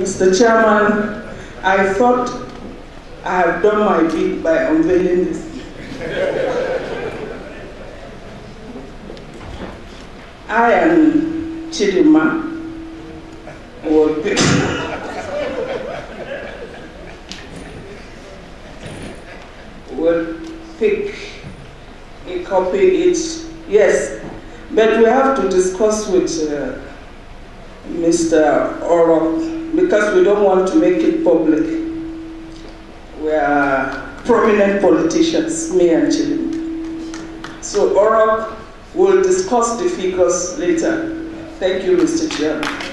Mr. Chairman, I thought I have done my bit by unveiling this. I am Chidima pick, will pick a copy each. Yes, but we have to discuss with uh, Mr. Oro because we don't want to make it public. We are prominent politicians, me and Chilim. So Oro will discuss the figures later. Thank you, Mr. Chairman.